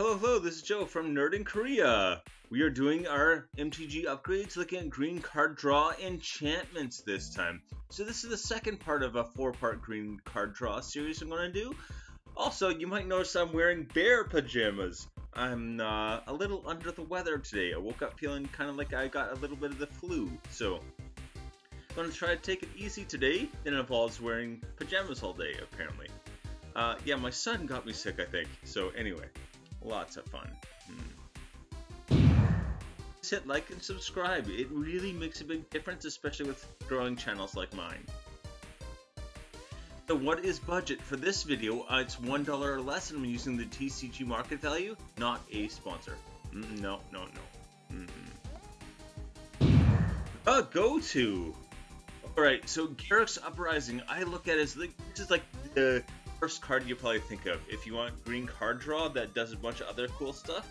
Hello, hello, this is Joe from Nerd in Korea. We are doing our MTG upgrades, looking at green card draw enchantments this time. So this is the second part of a four-part green card draw series I'm going to do. Also, you might notice I'm wearing bear pajamas. I'm uh, a little under the weather today. I woke up feeling kind of like I got a little bit of the flu, so I'm going to try to take it easy today. It involves wearing pajamas all day, apparently. Uh, yeah, my son got me sick, I think. So anyway, lots of fun. Hmm. Hit like and subscribe. It really makes a big difference, especially with growing channels like mine. So what is budget for this video? Uh, it's $1 or less and I'm using the TCG market value, not a sponsor. Mm, no, no, no. Mm -mm. A go-to! Alright, so Garruk's Uprising, I look at as like, this is like the first card you probably think of. If you want green card draw that does a bunch of other cool stuff,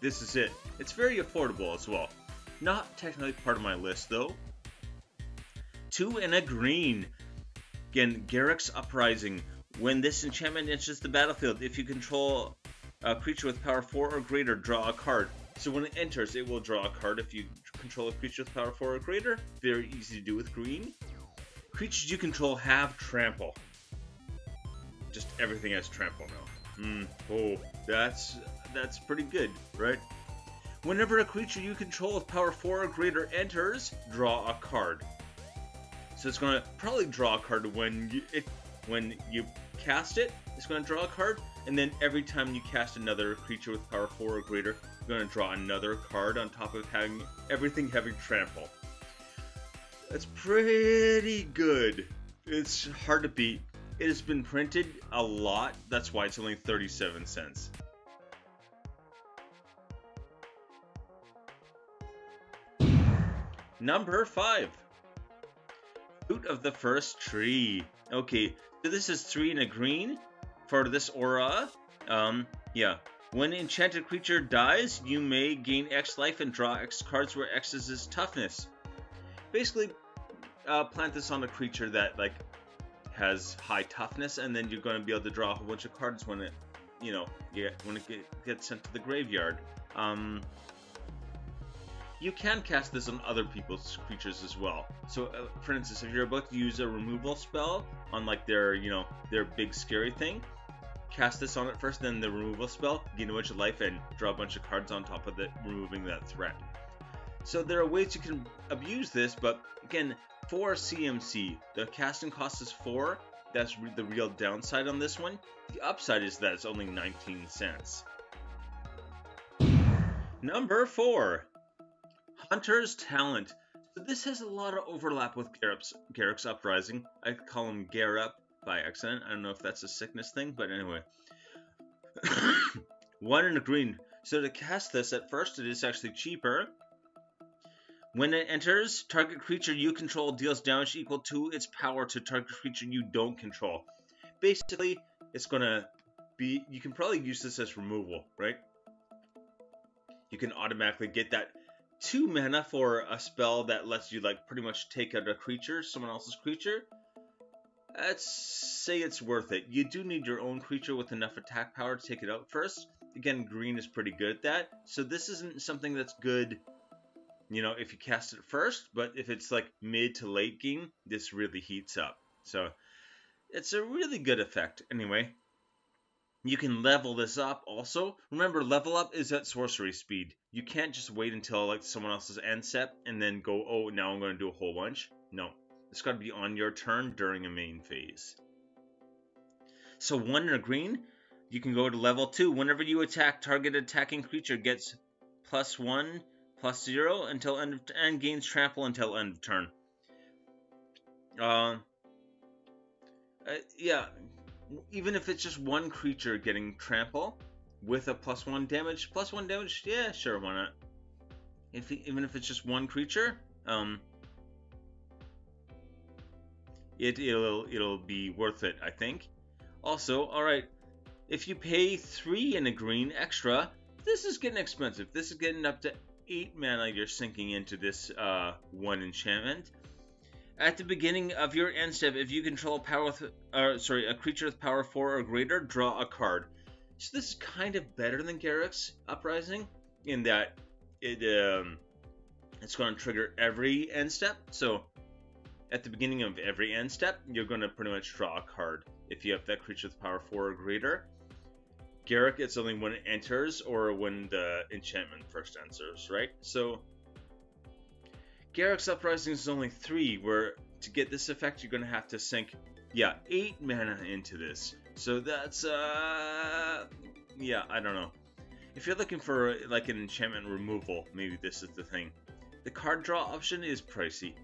this is it. It's very affordable as well. Not technically part of my list though. Two and a green. Again, Garruk's Uprising. When this enchantment enters the battlefield, if you control a creature with power 4 or greater, draw a card. So when it enters, it will draw a card if you control a creature with power 4 or greater. Very easy to do with green. Creatures you control have trample just everything has trample now. Hmm. Oh, that's that's pretty good, right? Whenever a creature you control with power 4 or greater enters, draw a card. So it's going to probably draw a card when you it, when you cast it. It's going to draw a card, and then every time you cast another creature with power 4 or greater, you're going to draw another card on top of having everything having trample. That's pretty good. It's hard to beat. It has been printed a lot, that's why it's only 37 cents. Number 5. Fruit of the First Tree. Okay, so this is 3 in a green for this aura. Um, yeah. When enchanted creature dies, you may gain X life and draw X cards where X is its toughness. Basically, uh, plant this on a creature that, like, has high toughness, and then you're going to be able to draw a whole bunch of cards when it, you know, when it get, gets sent to the graveyard. Um, you can cast this on other people's creatures as well. So, uh, for instance, if you're about to use a removal spell on like their, you know, their big scary thing, cast this on it first, then the removal spell, gain a bunch of life, and draw a bunch of cards on top of it, removing that threat. So there are ways you can abuse this, but again, for CMC, the casting cost is 4. That's re the real downside on this one. The upside is that it's only 19 cents. Number 4. Hunter's Talent. So this has a lot of overlap with Garruk's, Garruk's Uprising. I call him Garup by accident. I don't know if that's a sickness thing, but anyway. One in a green. So to cast this, at first it is actually cheaper. When it enters, target creature you control deals damage equal to its power to target creature you don't control. Basically, it's gonna be, you can probably use this as removal, right? You can automatically get that 2 mana for a spell that lets you like pretty much take out a creature, someone else's creature. Let's say it's worth it. You do need your own creature with enough attack power to take it out first. Again, green is pretty good at that. So this isn't something that's good you know, if you cast it first, but if it's like mid to late game, this really heats up. So it's a really good effect. Anyway, you can level this up also. Remember, level up is at sorcery speed. You can't just wait until like someone else's end step and then go, oh, now I'm going to do a whole bunch. No, it's got to be on your turn during a main phase. So one in a green, you can go to level 2. Whenever you attack, target attacking creature gets plus 1 plus zero until end of and gains trample until end of turn. Uh, uh, yeah, even if it's just one creature getting trample with a plus one damage, plus one damage, yeah, sure, why not? If even if it's just one creature, um, it it'll it'll be worth it, I think. Also, all right, if you pay three in a green extra, this is getting expensive. This is getting up to 8 mana you're sinking into this uh, one enchantment. At the beginning of your end step, if you control a power with, uh, sorry, a creature with power 4 or greater, draw a card. So this is kind of better than Garruk's Uprising in that it um, it's going to trigger every end step. So at the beginning of every end step, you're going to pretty much draw a card if you have that creature with power 4 or greater. Garruk, it's only when it enters or when the enchantment first enters, right? So Garruk's Uprising is only 3, where to get this effect, you're going to have to sink, yeah, 8 mana into this. So that's, uh, yeah, I don't know. If you're looking for, like, an enchantment removal, maybe this is the thing. The card draw option is pricey.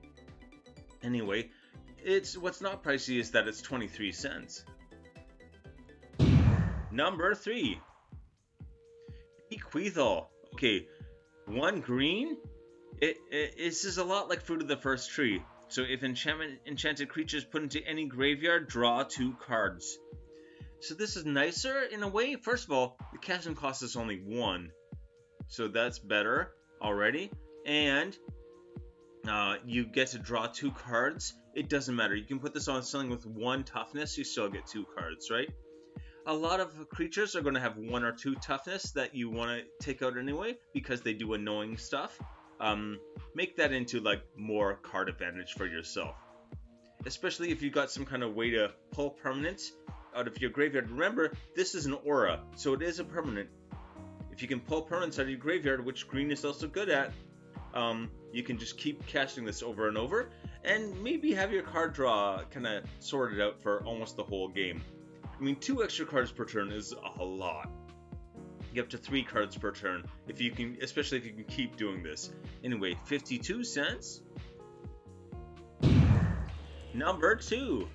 Anyway, it's what's not pricey is that it's 23 cents. Number 3. Bequeathal. Okay, one green? It, it, this is a lot like Fruit of the First Tree. So if enchantment enchanted creatures put into any graveyard, draw two cards. So this is nicer in a way. First of all, the casting cost is only one. So that's better already. And uh, you get to draw two cards. It doesn't matter. You can put this on something with one toughness, you still get two cards, right? A lot of creatures are going to have one or two toughness that you want to take out anyway because they do annoying stuff. Um, make that into like more card advantage for yourself. Especially if you got some kind of way to pull permanents out of your graveyard. Remember, this is an aura, so it is a permanent. If you can pull permanents out of your graveyard, which green is also good at, um, you can just keep casting this over and over, and maybe have your card draw kind of sorted out for almost the whole game. I mean, two extra cards per turn is a lot. You get up to three cards per turn if you can, especially if you can keep doing this. Anyway, 52 cents. Number two,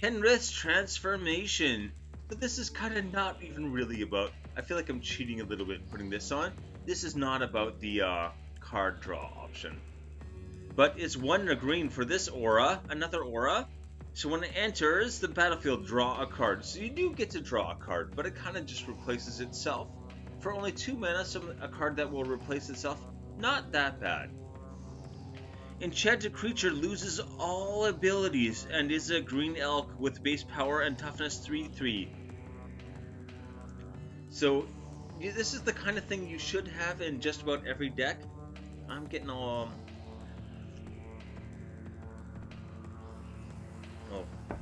Kenrith's Transformation. But this is kind of not even really about. I feel like I'm cheating a little bit putting this on. This is not about the uh, card draw option. But it's one green for this aura, another aura. So when it enters the battlefield, draw a card. So you do get to draw a card, but it kind of just replaces itself. For only two mana, so a card that will replace itself, not that bad. Enchanted creature loses all abilities and is a green elk with base power and toughness 3-3. So this is the kind of thing you should have in just about every deck. I'm getting all... Um,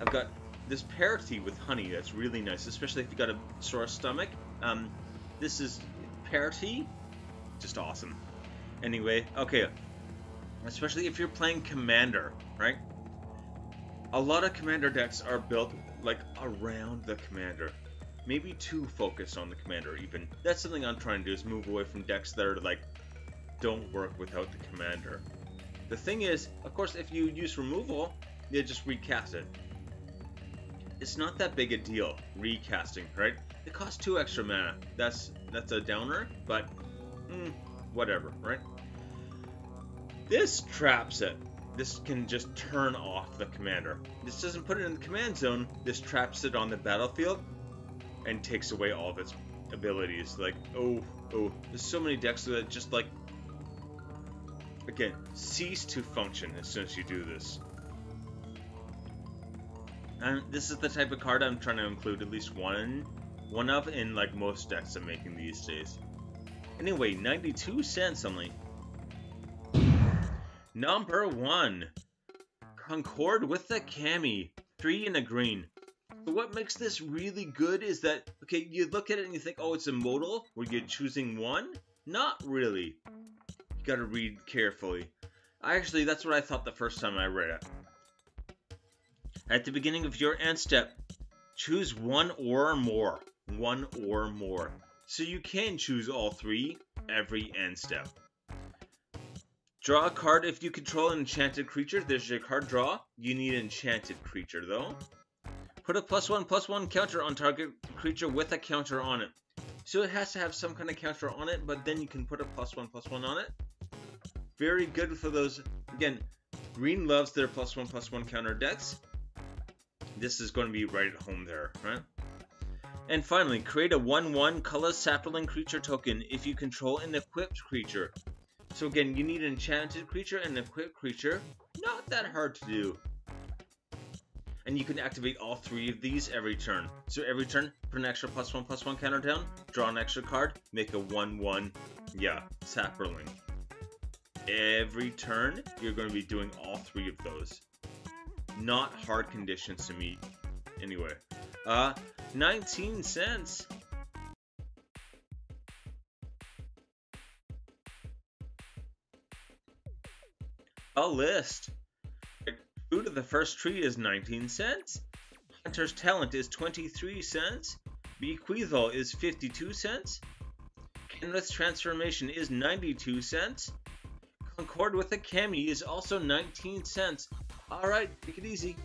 I've got this parity with honey that's really nice, especially if you've got a sore stomach. Um, this is parity, just awesome. Anyway, okay, especially if you're playing Commander, right? A lot of Commander decks are built like around the Commander. Maybe too focused on the Commander even. That's something I'm trying to do is move away from decks that are like don't work without the Commander. The thing is, of course, if you use removal, you just recast it. It's not that big a deal, recasting, right? It costs two extra mana. That's that's a downer, but mm, whatever, right? This traps it. This can just turn off the commander. This doesn't put it in the command zone. This traps it on the battlefield and takes away all of its abilities. Like, oh, oh, there's so many decks that just like, again, cease to function as soon as you do this. And this is the type of card I'm trying to include at least one, one of in like most decks I'm making these days. Anyway, 92 cents only. Number one, Concord with the Kami, three in a green. So what makes this really good is that, okay, you look at it and you think, oh, it's a modal, where you're choosing one? Not really. You gotta read carefully. I actually, that's what I thought the first time I read it. At the beginning of your end step, choose one or more. One or more. So you can choose all three every end step. Draw a card if you control an enchanted creature. There's your card draw. You need an enchanted creature, though. Put a plus one, plus one counter on target creature with a counter on it. So it has to have some kind of counter on it, but then you can put a plus one, plus one on it. Very good for those. Again, green loves their plus one, plus one counter decks. This is going to be right at home there, right? And finally, create a 1-1 color sapling creature token if you control an equipped creature. So again, you need an enchanted creature and an equipped creature. Not that hard to do. and you can activate all three of these every turn. So every turn, put an extra plus one plus one counter down, draw an extra card, make a one one, yeah, Saproling. Every turn, you're going to be doing all three of those. Not hard conditions to meet. Anyway, uh, 19 cents. A list. Food of the first tree is 19 cents. Hunter's Talent is 23 cents. Bequeathal is 52 cents. Kenrith's Transformation is 92 cents. Concord with a Kami is also 19 cents. Alright, take it easy.